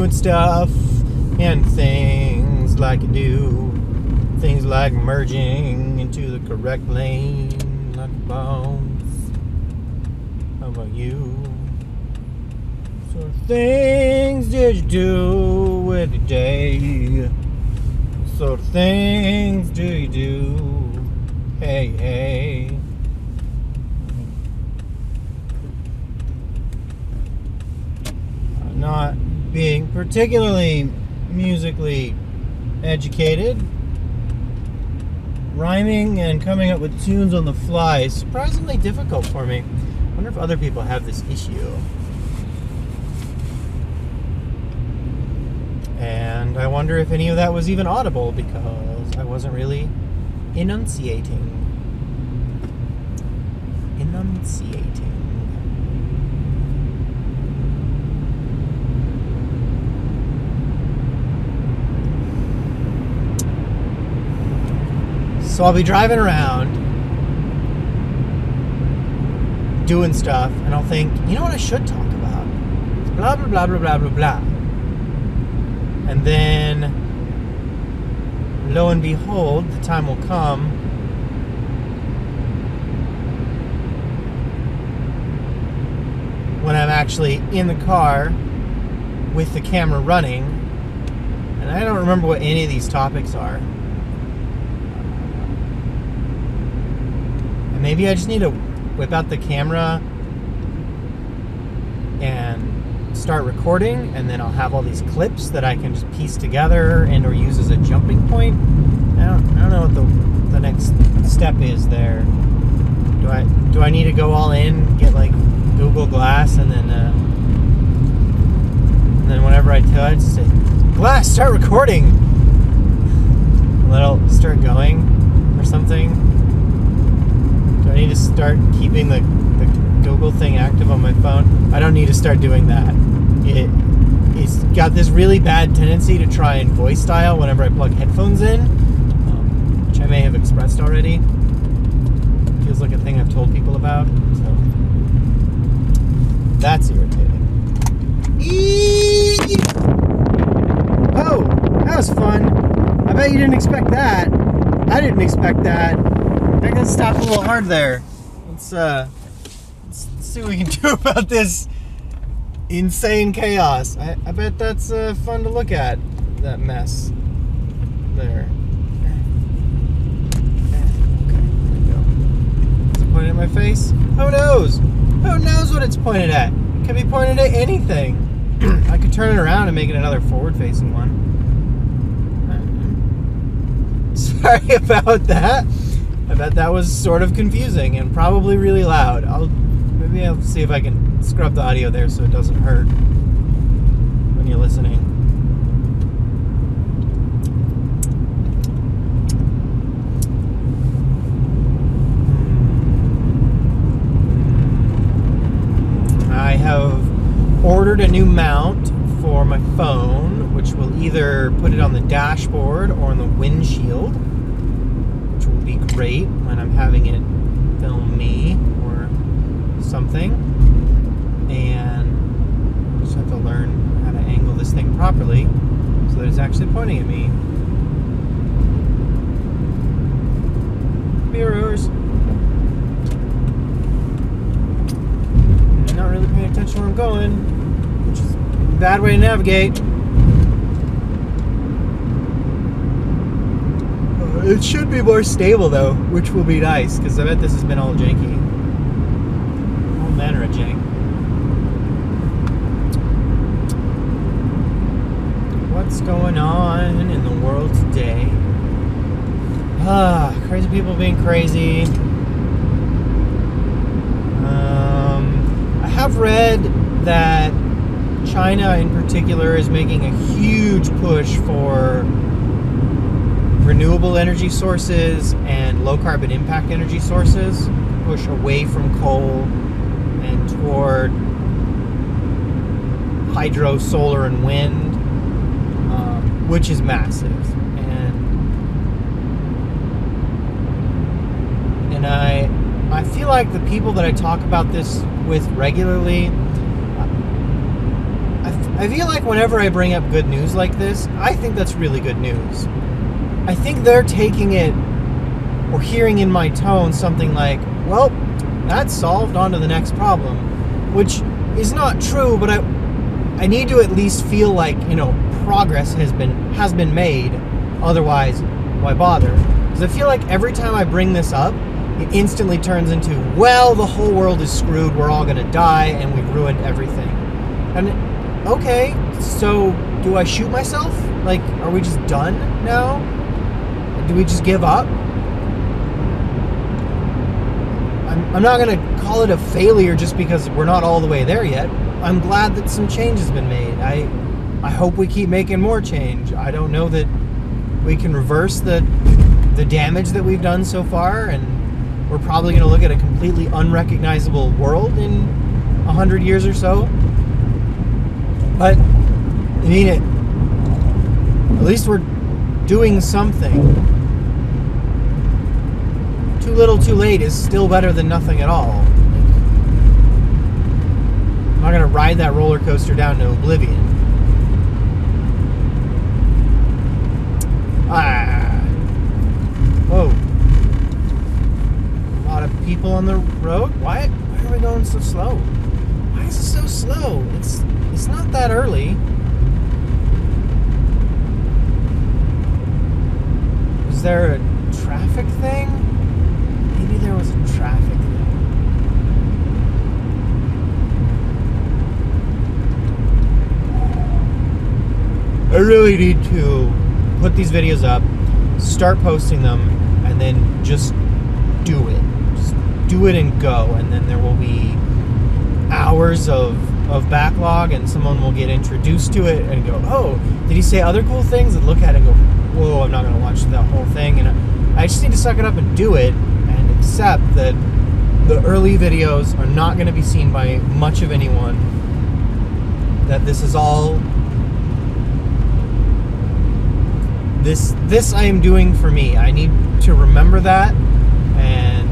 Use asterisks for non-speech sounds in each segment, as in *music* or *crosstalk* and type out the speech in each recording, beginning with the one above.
doing stuff and things like you do. Things like merging into the correct lane like bones. How about you? Of things did you do with your day? Sort of things do you do? Hey, hey. Not being particularly musically educated, rhyming and coming up with tunes on the fly is surprisingly difficult for me. I wonder if other people have this issue. And I wonder if any of that was even audible because I wasn't really enunciating. Enunciating. So I'll be driving around doing stuff, and I'll think, you know what I should talk about? Blah, blah, blah, blah, blah, blah, blah. And then, lo and behold, the time will come when I'm actually in the car with the camera running, and I don't remember what any of these topics are. And maybe I just need to whip out the camera and start recording and then I'll have all these clips that I can just piece together and or use as a jumping point. I don't, I don't know what the, the next step is there. Do I do I need to go all in, get like Google Glass and then uh, and then whenever I tell touch say Glass start recording *laughs* and then it'll start going or something. Need to start keeping the, the Google thing active on my phone? I don't need to start doing that. It it's got this really bad tendency to try and voice dial whenever I plug headphones in, um, which I may have expressed already. Feels like a thing I've told people about. So that's irritating. Oh, that was fun. I bet you didn't expect that. I didn't expect that. I got stopped a little hard there. Let's uh, let's see what we can do *laughs* about this insane chaos. I, I bet that's uh, fun to look at. That mess there. Pointed at my face? Who knows? Who knows what it's pointed at? It could be pointed at anything. *clears throat* I could turn it around and make it another forward-facing one. *laughs* Sorry about that. I bet that was sort of confusing and probably really loud. I'll maybe I'll see if I can scrub the audio there so it doesn't hurt when you're listening. I have ordered a new mount for my phone, which will either put it on the dashboard or on the windshield great when I'm having it film me or something. And just have to learn how to angle this thing properly so that it's actually pointing at me. Mirrors. I'm not really paying attention where I'm going, which is a bad way to navigate. It should be more stable though, which will be nice because I bet this has been all janky. All manner of jank. What's going on in the world today? Ah, crazy people being crazy. Um, I have read that China in particular is making a huge push for renewable energy sources and low carbon impact energy sources, push away from coal and toward hydro, solar, and wind, um, which is massive. And and I I feel like the people that I talk about this with regularly, I, I feel like whenever I bring up good news like this, I think that's really good news. I think they're taking it or hearing in my tone something like, well, that's solved, on to the next problem, which is not true, but I I need to at least feel like, you know, progress has been has been made. Otherwise, why bother? Because I feel like every time I bring this up, it instantly turns into, well, the whole world is screwed, we're all gonna die, and we've ruined everything. And okay, so do I shoot myself? Like, are we just done now? Do we just give up? I'm, I'm not going to call it a failure just because we're not all the way there yet. I'm glad that some change has been made. I, I hope we keep making more change. I don't know that we can reverse the, the damage that we've done so far, and we're probably going to look at a completely unrecognizable world in a hundred years or so. But I mean, it. At least we're doing something. Too little, too late is still better than nothing at all. I'm not gonna ride that roller coaster down to oblivion. Ah. Whoa. A lot of people on the road. Why? Why are we going so slow? Why is it so slow? It's it's not that early. Is there a traffic thing? There was a traffic thing. I really need to put these videos up, start posting them, and then just do it. Just do it and go, and then there will be hours of of backlog and someone will get introduced to it and go, oh, did he say other cool things? And look at it and go, whoa, I'm not going to watch that whole thing. And I just need to suck it up and do it accept that the early videos are not going to be seen by much of anyone. That this is all this this I am doing for me. I need to remember that and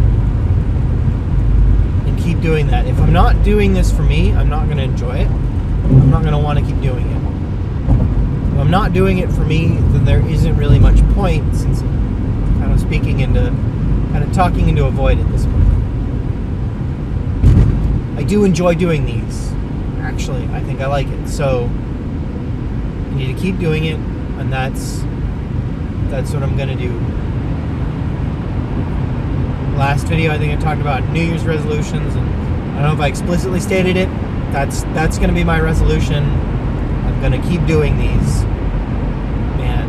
and keep doing that. If I'm not doing this for me, I'm not going to enjoy it. I'm not going to want to keep doing it. If I'm not doing it for me, then there isn't really much point since I'm kind of speaking into, kind of talking into a void at this point. I do enjoy doing these. Actually, I think I like it. So I need to keep doing it, and that's that's what I'm to do last video I think I talked about New Year's resolutions and I don't know if I explicitly stated it. That's that's gonna be my resolution. I'm gonna keep doing these and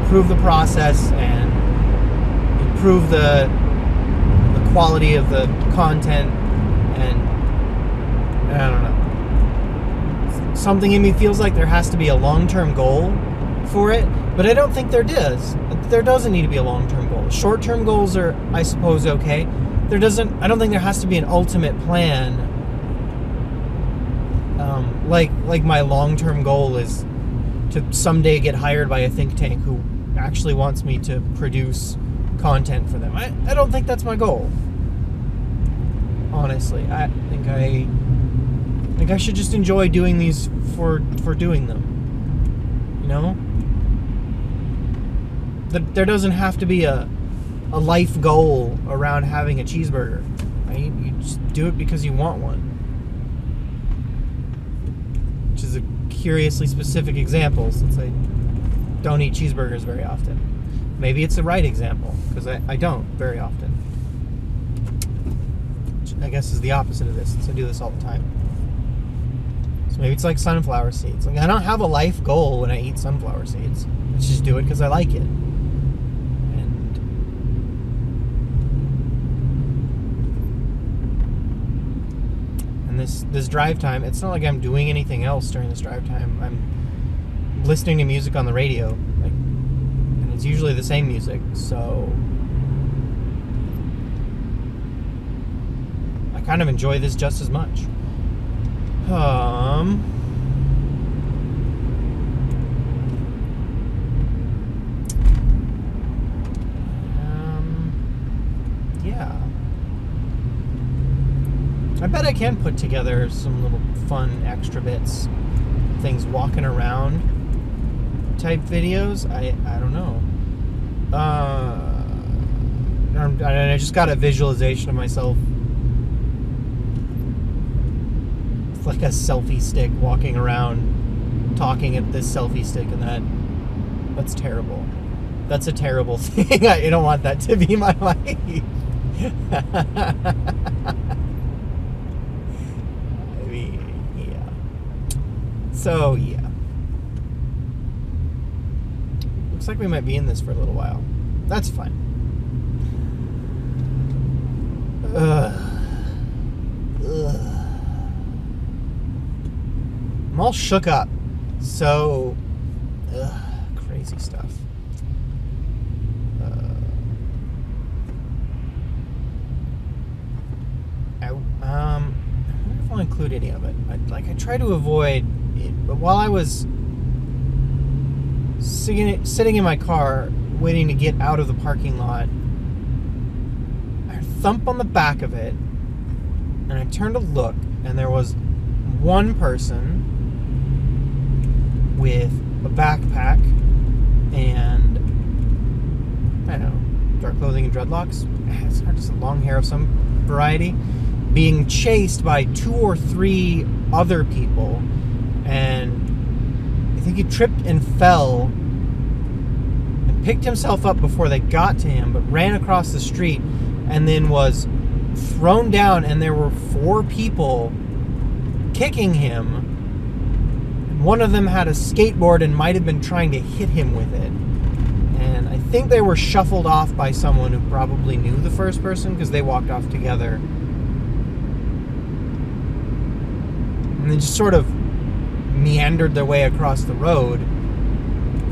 improve the process and improve the the quality of the content and I don't know. Something in me feels like there has to be a long-term goal for it, but I don't think there does. There doesn't need to be a long-term goal. Short-term goals are, I suppose, okay. There doesn't. I don't think there has to be an ultimate plan. Um, like like my long-term goal is to someday get hired by a think tank who actually wants me to produce content for them. I, I don't think that's my goal. Honestly, I think I think I should just enjoy doing these for for doing them. You know? there doesn't have to be a a life goal around having a cheeseburger. Right? You just do it because you want one. Which is a curiously specific example since I don't eat cheeseburgers very often. Maybe it's the right example because I, I don't very often. Which I guess is the opposite of this since I do this all the time. So maybe it's like sunflower seeds. Like I don't have a life goal when I eat sunflower seeds. I just do it because I like it. And this this drive time, it's not like I'm doing anything else during this drive time. I'm listening to music on the radio, it's usually the same music. So I kind of enjoy this just as much. Um. um yeah. I bet I can put together some little fun extra bits, things walking around type videos. I I don't know. Uh, I just got a visualization of myself with like a selfie stick walking around, talking at this selfie stick, and that that's terrible. That's a terrible *laughs* thing. I don't want that to be my *laughs* life. I mean, yeah. So, yeah. Looks like we might be in this for a little while. That's fine. Ugh. Ugh. I'm all shook up. So, ugh, crazy stuff. Um, I wonder if I'll include any of it. I, like I try to avoid it, but while I was sitting sitting in my car waiting to get out of the parking lot, I thump on the back of it, and I turned to look, and there was one person with a backpack and I don't know dark clothing and dreadlocks. It's just long hair of some variety being chased by two or three other people. And he tripped and fell and picked himself up before they got to him, but ran across the street and then was thrown down. And there were four people kicking him. One of them had a skateboard and might have been trying to hit him with it. And I think they were shuffled off by someone who probably knew the first person because they walked off together. and they just sort of meandered their way across the road,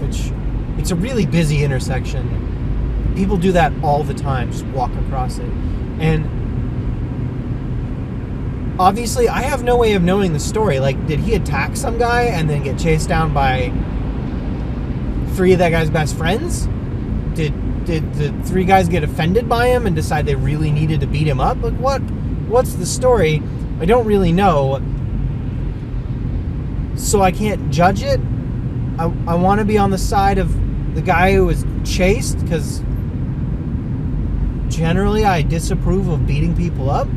which it's a really busy intersection. People do that all the time, just walk across it. And obviously, I have no way of knowing the story. Like, did he attack some guy and then get chased down by three of that guy's best friends? Did did the three guys get offended by him and decide they really needed to beat him up? Like, what? What's the story? I don't really know so I can't judge it. I, I want to be on the side of the guy who was chased because generally I disapprove of beating people up.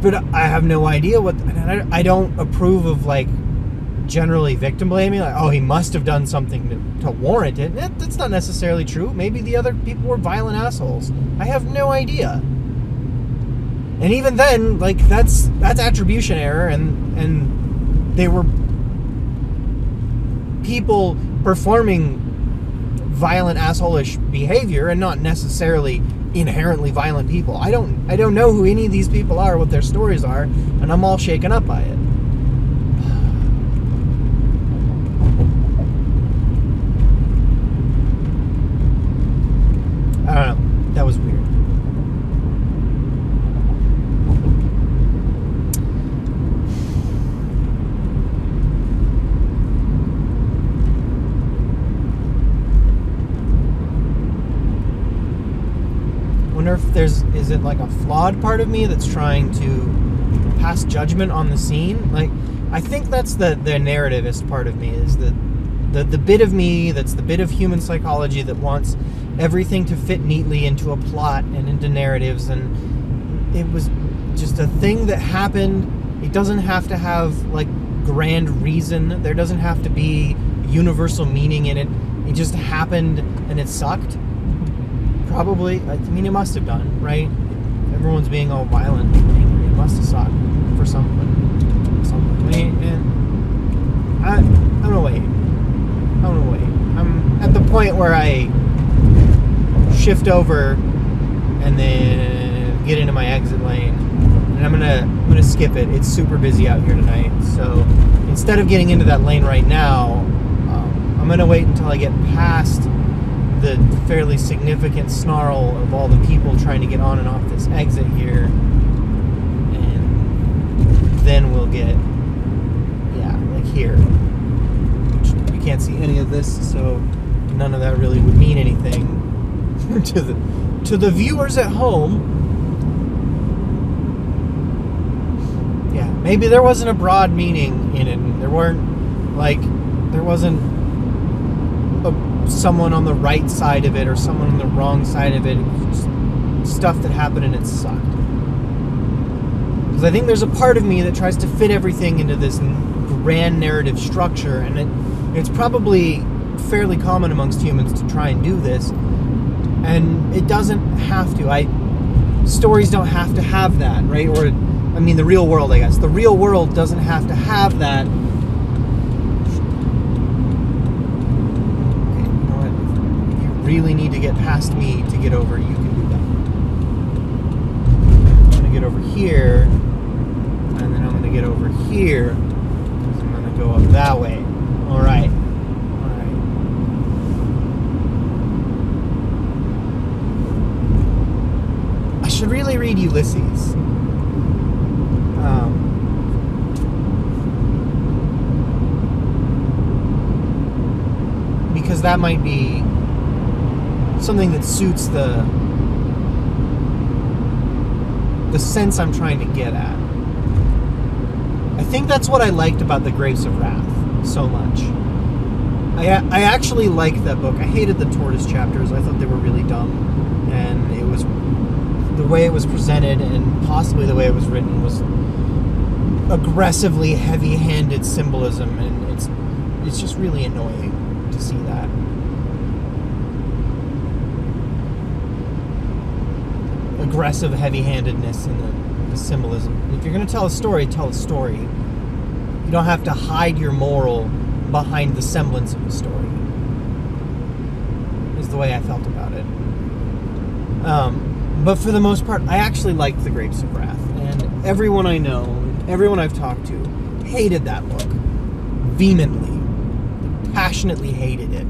But I have no idea what. I don't approve of like generally victim blaming. Like, oh, he must have done something to, to warrant it. That's not necessarily true. Maybe the other people were violent assholes. I have no idea. And even then, like that's that's attribution error, and and they were people performing violent assholeish behavior and not necessarily inherently violent people. I don't I don't know who any of these people are, what their stories are, and I'm all shaken up by it. I don't know. That was weird. wonder if there's is it like a flawed part of me that's trying to pass judgment on the scene? Like I think that's the the narrativist part of me is the the the bit of me that's the bit of human psychology that wants everything to fit neatly into a plot and into narratives and it was just a thing that happened. It doesn't have to have like grand reason. There doesn't have to be universal meaning in it. It just happened and it sucked Probably. I mean, it must have done, right? Everyone's being all violent and angry. It must have sucked for someone. Someone. And I, I'm gonna wait. I'm gonna wait. I'm at the point where I shift over and then get into my exit lane. And I'm gonna I'm gonna skip it. It's super busy out here tonight. So instead of getting into that lane right now, um, I'm gonna wait until I get past the fairly significant snarl of all the people trying to get on and off this exit here. And then we'll get, yeah, like here. You can't see any of this, so none of that really would mean anything *laughs* to the to the viewers at home. Yeah, maybe there wasn't a broad meaning in it. There weren't like there wasn't someone on the right side of it or someone on the wrong side of it. stuff that happened and it sucked. Because I think there's a part of me that tries to fit everything into this grand narrative structure, and it, it's probably fairly common amongst humans to try and do this. And it doesn't have to. I stories don't have to have that, right? Or I mean, the real world, I guess. The real world doesn't have to have that. Okay, you know what? If you really need to get past me to get over, you can do that. I'm gonna get over here, and then I'm gonna get over here. I'm gonna go up that way. All right. All right. I should really read Ulysses. Um, because that might be something that suits the the sense I'm trying to get at. I think that's what I liked about the Grapes of Wrath so much. I, I actually liked that book. I hated the tortoise chapters. I thought they were really dumb, and it was the way it was presented and possibly the way it was written was aggressively heavy-handed symbolism and it's it's just really annoying to see that aggressive heavy-handedness in the, the symbolism if you're going to tell a story tell a story you don't have to hide your moral behind the semblance of a story is the way i felt about it um, but for the most part, I actually liked The Grapes of Wrath. And everyone I know, everyone I've talked to, hated that book. Vehemently. Passionately hated it.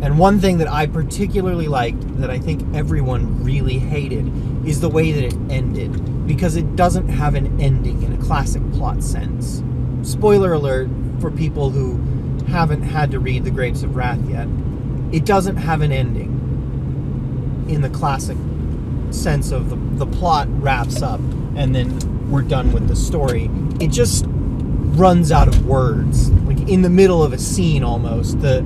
And one thing that I particularly liked, that I think everyone really hated, is the way that it ended. Because it doesn't have an ending in a classic plot sense. Spoiler alert for people who haven't had to read The Grapes of Wrath yet. It doesn't have an ending in the classic sense of the, the plot wraps up and then we're done with the story. It just runs out of words. Like in the middle of a scene almost. The,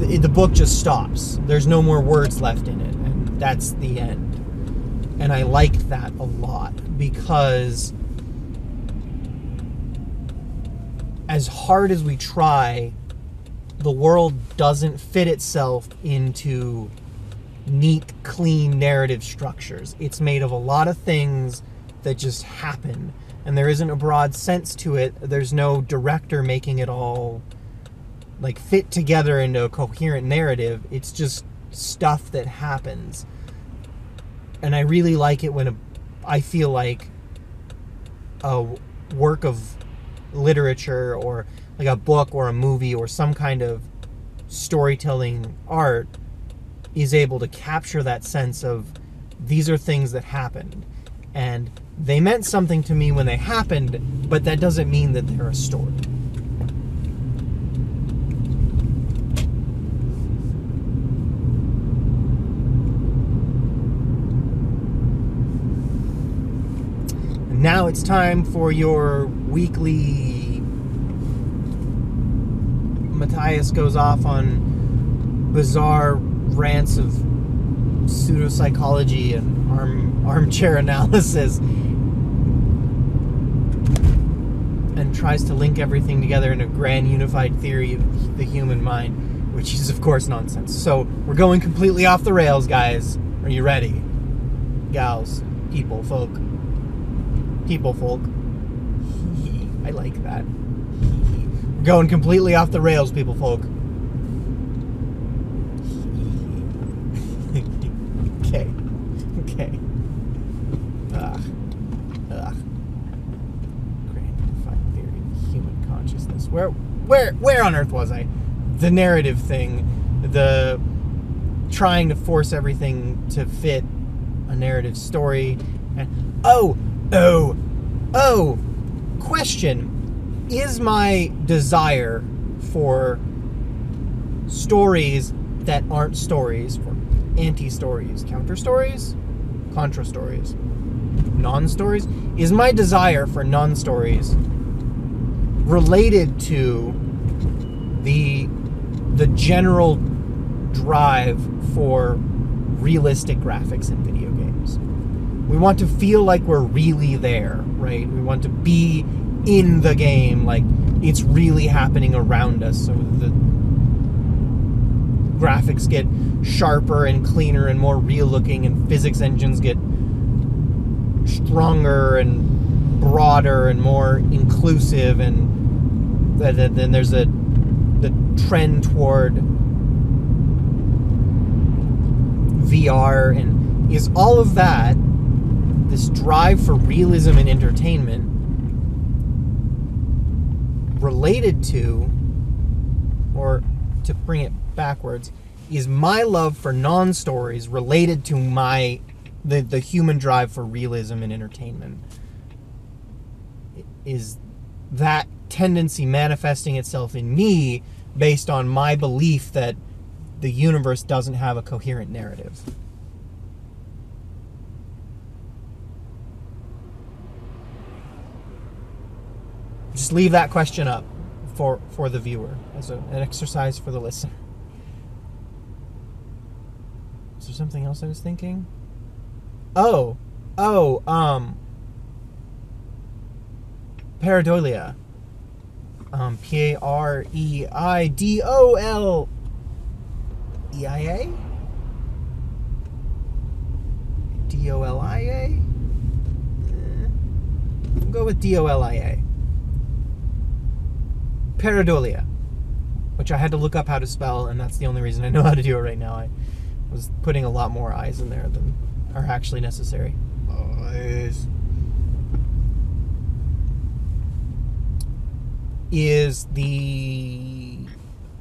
the the book just stops. There's no more words left in it and that's the end. And I liked that a lot because as hard as we try, the world doesn't fit itself into neat, clean narrative structures. It's made of a lot of things that just happen, and there isn't a broad sense to it. There's no director making it all like fit together into a coherent narrative. It's just stuff that happens. And I really like it when a, I feel like a work of literature or like a book or a movie or some kind of storytelling art is able to capture that sense of these are things that happened and they meant something to me when they happened, but that doesn't mean that they're a story. now it's time for your weekly Matthias goes off on bizarre rants of pseudopsychology and arm, armchair analysis and tries to link everything together in a grand unified theory of the human mind, which is, of course, nonsense. So, we're going completely off the rails, guys. Are you ready? Gals, people, folk. People, folk. *laughs* I like that. Going completely off the rails, people, folk. *laughs* Okay. Okay. Ugh. Ugh. Grand theory, human consciousness. Where where where on earth was I? The narrative thing, the trying to force everything to fit a narrative story. And oh, oh, oh, question. Is my desire for stories that aren't stories, for anti stories, counter stories, contra stories, non stories? Is my desire for non stories related to the the general drive for realistic graphics in video? We want to feel like we're really there, right? We want to be in the game, like it's really happening around us. So the graphics get sharper and cleaner and more real looking, and physics engines get stronger and broader and more inclusive. And then there's a the trend toward VR and is all of that this drive for realism and entertainment related to or to bring it backwards is my love for non-stories related to my the the human drive for realism and entertainment. Is that tendency manifesting itself in me based on my belief that the universe doesn't have a coherent narrative just leave that question up for for the viewer as a, an exercise for the listener. Is there something else I was thinking? Oh, oh, um, pareidolia. Um, P A R E I D O L E I A? D O L I A? Eh, go with D O L I A pareidolia, which I had to look up how to spell, and that's the only reason I know how to do it right now. I was putting a lot more eyes in there than are actually necessary. Eyes. Is the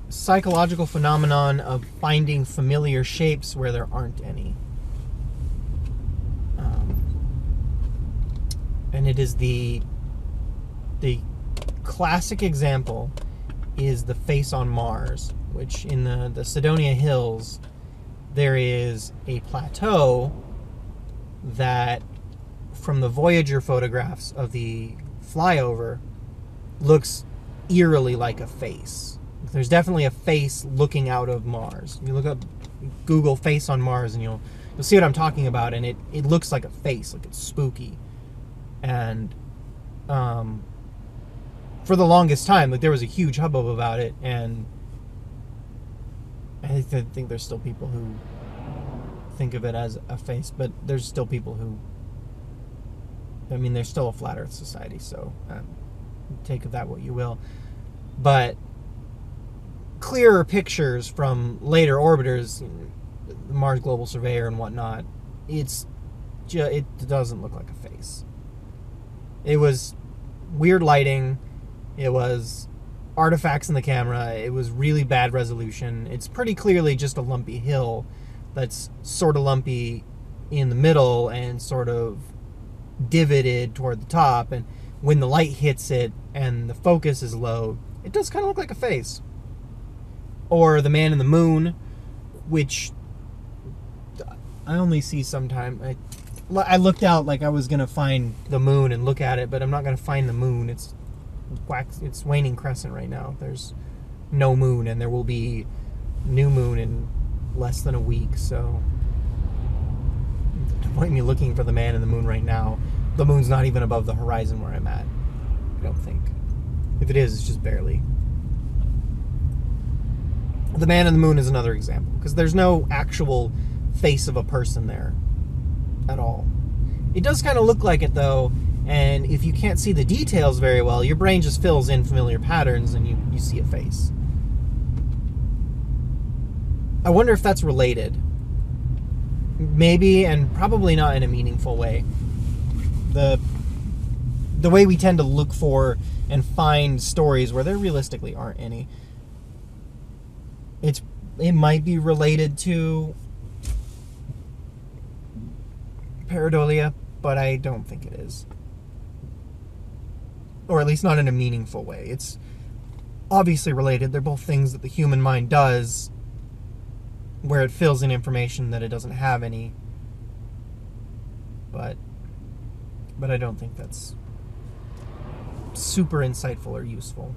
psychological phenomenon of finding familiar shapes where there aren't any. Um, and it is the the classic example is the face on Mars, which in the, the Cydonia Hills, there is a plateau that, from the Voyager photographs of the flyover, looks eerily like a face. There's definitely a face looking out of Mars. You look up Google face on Mars and you'll you'll see what I'm talking about and it, it looks like a face, like it's spooky. And um, for the longest time, like there was a huge hubbub about it, and I think there's still people who think of it as a face, but there's still people who. I mean, there's still a flat Earth society, so um, take of that what you will. But clearer pictures from later orbiters, the Mars Global Surveyor and whatnot, it's ju- it doesn't look like a face. It was weird lighting it was artifacts in the camera. It was really bad resolution. It's pretty clearly just a lumpy hill that's sort of lumpy in the middle and sort of divoted toward the top. And when the light hits it and the focus is low, it does kind of look like a face. Or the man in the moon, which I only see sometime. I, I looked out like I was gonna find the moon and look at it, but I'm not gonna find the moon. It's wax it's waning crescent right now. There's no moon and there will be new moon in less than a week, so to point me looking for the man in the moon right now. The moon's not even above the horizon where I'm at. I don't think. If it is, it's just barely. The man in the moon is another example because there's no actual face of a person there at all. It does kind of look like it though and if you can't see the details very well, your brain just fills in familiar patterns and you, you see a face. I wonder if that's related. Maybe, and probably not in a meaningful way. The the way we tend to look for and find stories where there realistically aren't any. It's it might be related to pareidolia, but I don't think it is or at least not in a meaningful way. It's obviously related. They're both things that the human mind does where it fills in information that it doesn't have any. But but I don't think that's super insightful or useful.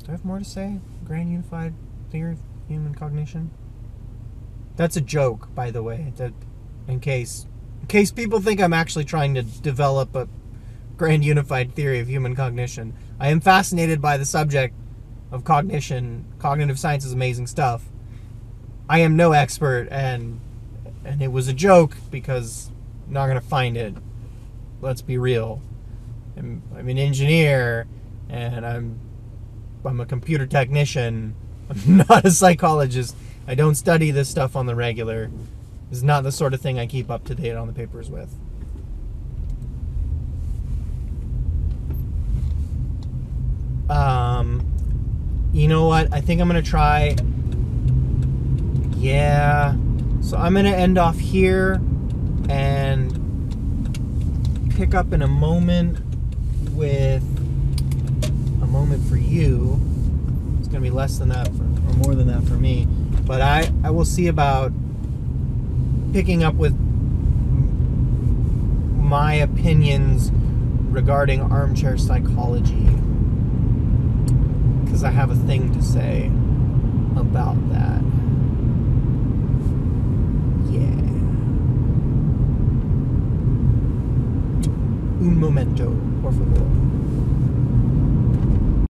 Do I have more to say? Grand Unified Theory of Human Cognition? That's a joke, by the way. That, in case, in case people think I'm actually trying to develop a grand unified theory of human cognition. I am fascinated by the subject of cognition. Cognitive science is amazing stuff. I am no expert, and and it was a joke because I'm not gonna find it. Let's be real. I'm, I'm an engineer, and I'm I'm a computer technician. *laughs* I'm not a psychologist. I don't study this stuff on the regular. It's not the sort of thing I keep up to date on the papers with. Um, you know what? I think I'm gonna try. Yeah. So I'm gonna end off here and pick up in a moment with a moment for you. It's gonna be less than that for, or more than that for me. But I, I will see about picking up with my opinions regarding armchair psychology because I have a thing to say about that. Yeah. Un momento, por favor.